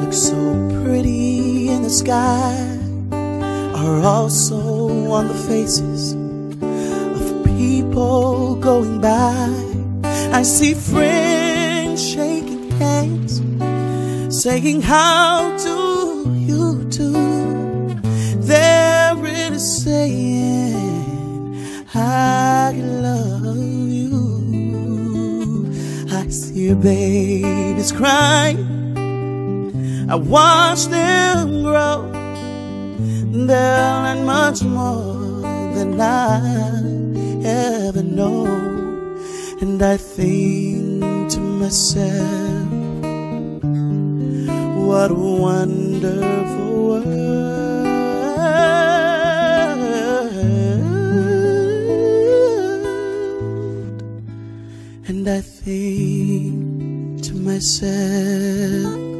look so pretty in the sky are also on the faces of people going by. I see friends shaking hands, saying, How do you do? They're really saying, I love you. I see babies crying. I watch them grow. They'll learn much more than I ever know. And I think to myself, what a wonderful world. And I think to myself,